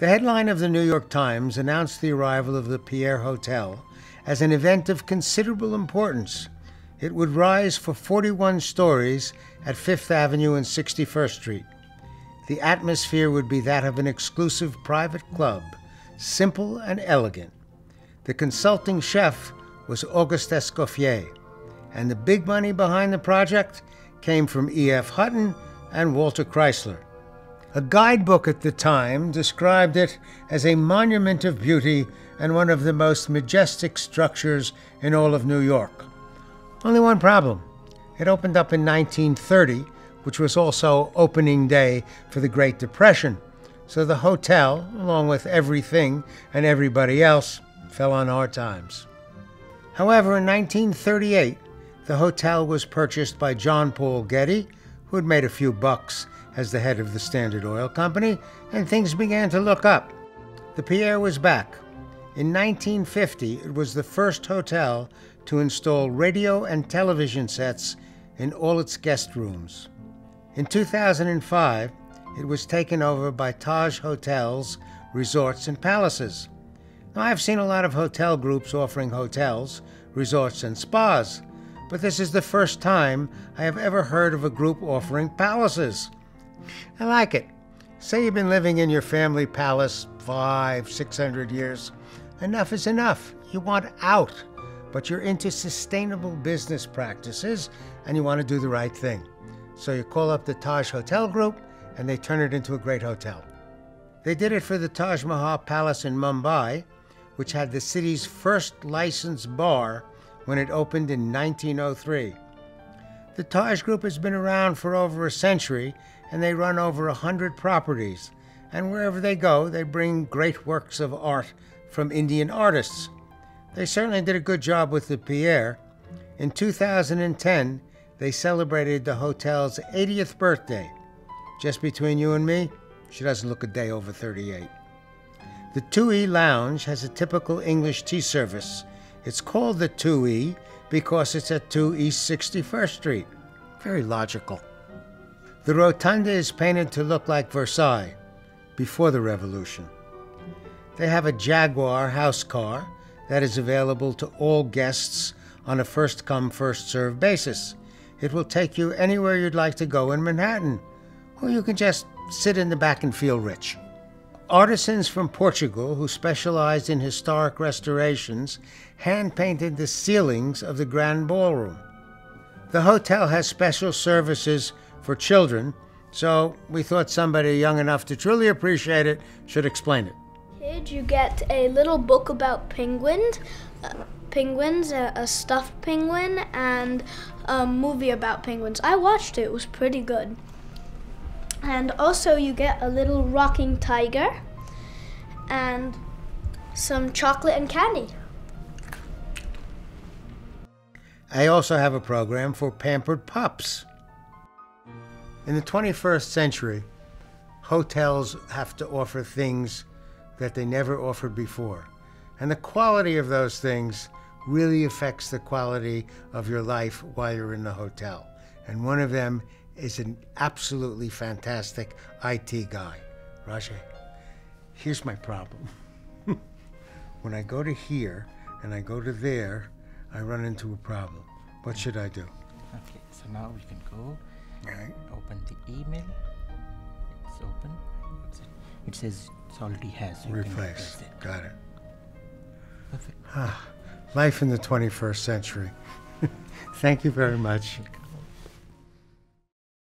The headline of the New York Times announced the arrival of the Pierre Hotel as an event of considerable importance. It would rise for 41 stories at Fifth Avenue and 61st Street. The atmosphere would be that of an exclusive private club, simple and elegant. The consulting chef was Auguste Escoffier, and the big money behind the project came from E.F. Hutton and Walter Chrysler. A guidebook at the time described it as a monument of beauty and one of the most majestic structures in all of New York. Only one problem it opened up in 1930, which was also opening day for the Great Depression, so the hotel, along with everything and everybody else, fell on hard times. However, in 1938, the hotel was purchased by John Paul Getty, who had made a few bucks as the head of the Standard Oil Company, and things began to look up. The Pierre was back. In 1950, it was the first hotel to install radio and television sets in all its guest rooms. In 2005, it was taken over by Taj Hotels, Resorts, and Palaces. Now, I've seen a lot of hotel groups offering hotels, resorts, and spas, but this is the first time I have ever heard of a group offering palaces. I like it. Say you've been living in your family palace five, six hundred years. Enough is enough. You want out, but you're into sustainable business practices and you want to do the right thing. So you call up the Taj Hotel Group and they turn it into a great hotel. They did it for the Taj Mahal Palace in Mumbai, which had the city's first licensed bar when it opened in 1903. The Taj Group has been around for over a century and they run over a hundred properties. And wherever they go, they bring great works of art from Indian artists. They certainly did a good job with the Pierre. In 2010, they celebrated the hotel's 80th birthday. Just between you and me, she doesn't look a day over 38. The 2E Lounge has a typical English tea service. It's called the 2E because it's at 2 East 61st Street. Very logical. The rotunda is painted to look like Versailles before the revolution. They have a Jaguar house car that is available to all guests on a first come, first served basis. It will take you anywhere you'd like to go in Manhattan, or you can just sit in the back and feel rich. Artisans from Portugal who specialized in historic restorations hand painted the ceilings of the Grand Ballroom. The hotel has special services for children, so we thought somebody young enough to truly appreciate it should explain it. Did you get a little book about penguins, uh, penguins, a, a stuffed penguin, and a movie about penguins. I watched it; it was pretty good. And also, you get a little rocking tiger, and some chocolate and candy. I also have a program for pampered pups. In the 21st century, hotels have to offer things that they never offered before. And the quality of those things really affects the quality of your life while you're in the hotel. And one of them is an absolutely fantastic IT guy. Rajay, here's my problem. when I go to here and I go to there, I run into a problem. What should I do? Okay, so now we can go All right. open the email. It's open. It's- It says it already has. so you Replace. replace it. Got it. Perfect. Ah, Life in the 21st century. Thank you very much.